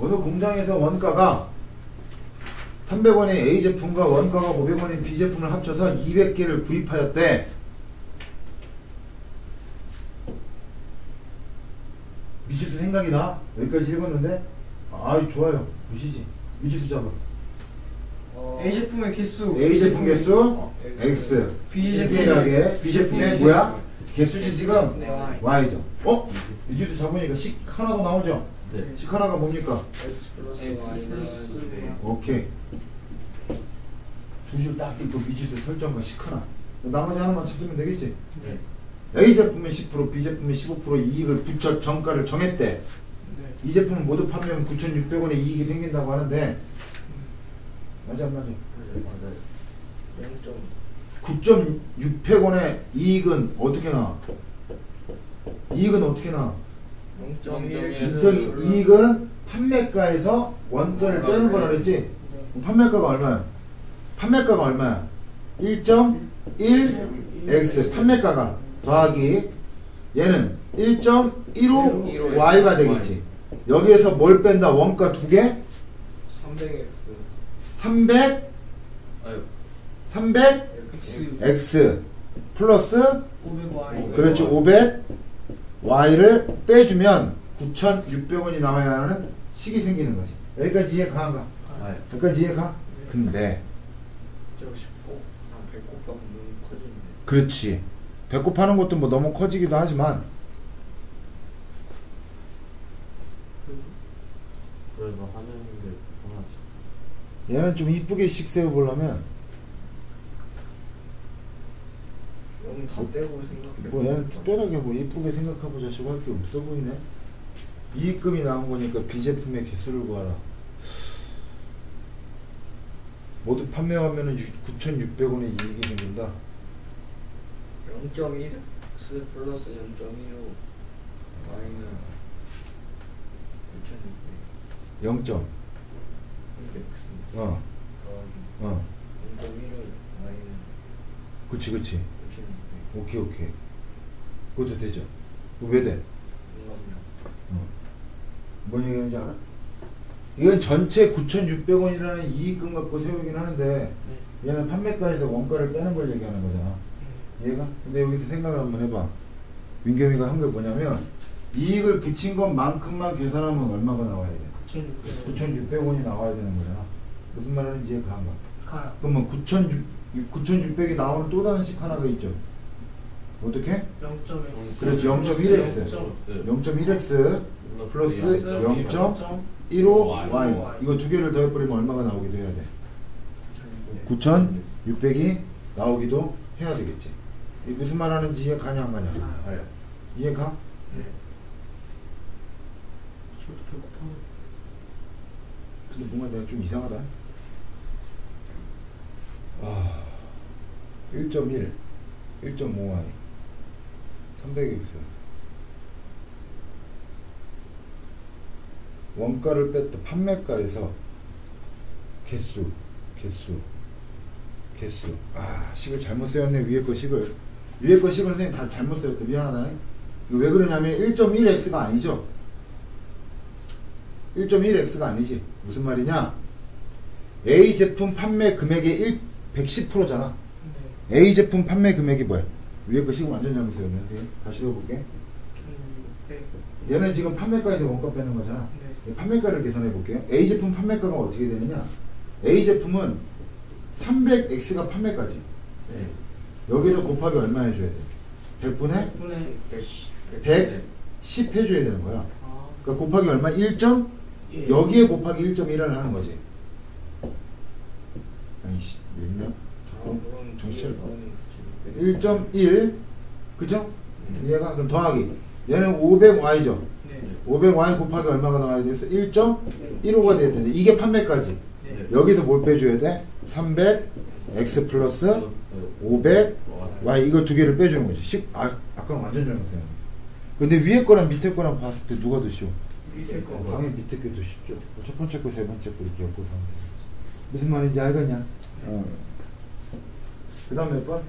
어느 공장에서 원가가 300원의 A 제품과 원가가 500원인 B 제품을 합쳐서 200개를 구입하였대. 미지수 생각이 나? 여기까지 읽었는데? 아이 좋아요. 보시지. 미지수 잡아. 어, A 제품의 개수 A 제품 개수 어, X. B 제품 디테일하게 B 제품의 뭐야? 개수지 지금? 네, Y. Y죠. 어? 미지수 잡으니까 식 하나도 나오죠? 네. 식 하나가 뭡니까? 네. 오케이. 두 줄 딱 읽고 미지수 설정과 식 하나. 나머지 하나만 찾으면 되겠지? 네. A 제품은 10%, B 제품은 15% 이익을 붙여 정가를 정했대. 네. 이 제품은 모두 판매하면 9,600원의 이익이 생긴다고 하는데 맞아 안 맞아? 맞아요. 9,600원의 이익은 어떻게 나와? 이익은 어떻게? 0.1 분석이 이익은 판매가에서 원가를 빼는 거라 그랬지? 네. 판매가가 얼마야? 판매가가 얼마야? 1.1x 판매가가 더하기 얘는 1.15 y가 되겠지. 여기에서 뭘 뺀다? 원가 두 개? 300X 300 아유 300 X x 플러스 500Y 그렇지 500 y를 빼주면 9,600원이 나와야 하는 식이 생기는 거지. 여기까지 이해 가 가? 아유 여기까지 이해 가? 근데 저 10곱 한 100곱 가면 너무 커지는데 그렇지. 배꼽 하는 것도 뭐 너무 커지기도 하지만 그래도 하는 게 편하지 얘는 좀 이쁘게 식 세워보려면 너무 다 떼고 생각해 뭐 얘는 특별하게 뭐 이쁘게 생각해보자 싶어 할게 없어 보이네. 이익금이 나온 거니까 비제품의 개수를 구하라. 모두 판매하면은 9,600원의 이익이 생긴다. 0.1 X 플러스 0.15 Y는 9,600 0점. 200X 어, 더하기 어. 0.1을 Y는 그치, 그치. 9,600 오케이, 오케이. 그것도 되죠. 왜 돼? 뭔가 뭔 얘기하는지 알아? 이건 전체 9,600원이라는 이익금 갖고 세우긴 하는데 얘는 판매가에서 원가를 빼는 걸 얘기하는 거잖아. 얘가? 근데 여기서 생각을 한번 해봐. 민겸이가 한 게 뭐냐면 이익을 붙인 것만큼만 계산하면 얼마가 나와야 돼? 9,600 9,600원이 나와야 되는 거잖아. 무슨 말 하는지 이해가 안 가? 가요 그러면 9,600, 9,600이 나오는 또 다른 식 하나가 있죠. 어떻게? 0.1 그렇지, 0.1x. 0.1x 플러스 0.15y. Y. 이거 두 개를 더해버리면 얼마가 나오기도 해야 돼? 9,600이 나오기도 해야 되겠지. 이 무슨 말 하는지 이해 가냐 안 가냐? 아유 이해 가? 네. 저도 배고파 근데 뭔가 내가 좀 이상하다. 아, 1.1, 1.5y, 300x. 원가를 뺐다 판매가에서 개수, 개수, 개수. 아, 식을 잘못 세웠네 위에 거 식을. 위에 거 식을 선생님 다 잘못 세웠다. 미안하다. 이거 왜 그러냐면 1.1x가 아니죠. 1.1x가 아니지. 무슨 말이냐? A 제품 판매 금액의 1, 110%잖아. 네 A 제품 판매 금액이 뭐야? 위에 거 식을 완전 잘못 세웠네. 선생님. 다시 써볼게. 1,600 얘는 지금 판매가에서 원가 빼는 거잖아. 네 판매가를 계산해 볼게요. A 제품 판매가가 어떻게 되느냐? A 제품은 300x가 판매가지. 네 여기다 곱하기 얼마 해줘야 돼? 100분의 100분의 100 10 해줘야 되는 거야. 아 그러니까 곱하기 얼마? 1점? 예. 여기에 곱하기 1.1을 하는 거지. 아이씨, 왜냐? 아 그럼 정신 저는 1.1 그죠? 음. 얘가 그럼 더하기 얘는 500y죠 네 500y 곱하기 얼마가 나와야 돼서 1.15가 돼야 되는데 이게 판매까지 네 여기서 뭘 빼줘야 돼? 300 x 플러스 500 y 이거 두 개를 빼주는 거지 식, 아, 아까는 완전 잘못했네 근데 위에 거랑 밑에 거랑 봤을 때 누가 더 쉬워? 밑에 거 당연히 밑에 게 더 쉽죠 첫 번째 거 세 번째 거 이렇게 엮어서 하면 되지 무슨 말인지 알겠냐? 어. 그 다음 몇 번?